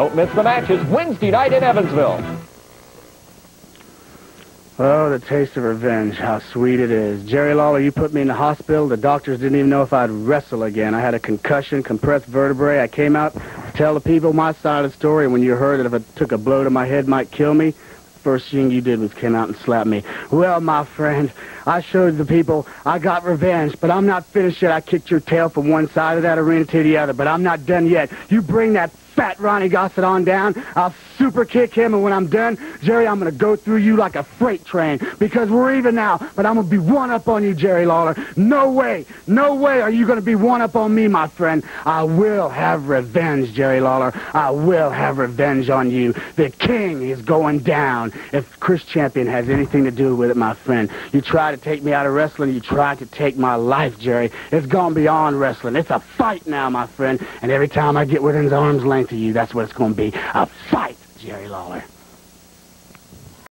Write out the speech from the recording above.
Don't miss the matches Wednesday night in Evansville. Oh, the taste of revenge. How sweet it is. Jerry Lawler, you put me in the hospital. The doctors didn't even know if I'd wrestle again. I had a concussion, compressed vertebrae. I came out to tell the people my side of the story. When you heard that if I took a blow to my head might kill me, first thing you did was come out and slap me. Well, my friend, I showed the people I got revenge, but I'm not finished yet. I kicked your tail from one side of that arena to the other, but I'm not done yet. You bring that fat Ronnie Gossett on down. I'll super kick him, and when I'm done, Jerry, I'm going to go through you like a freight train because we're even now, but I'm going to be one up on you, Jerry Lawler. No way, no way are you going to be one up on me, my friend. I will have revenge, Jerry Lawler. I will have revenge on you. The king is going down. If Chris Champion has anything to do with it, my friend, you try to take me out of wrestling, you try to take my life, Jerry. It's gone beyond wrestling. It's a fight now, my friend, and every time I get within his arm's length, to you. That's what it's going to be. A fight, Jerry Lawler.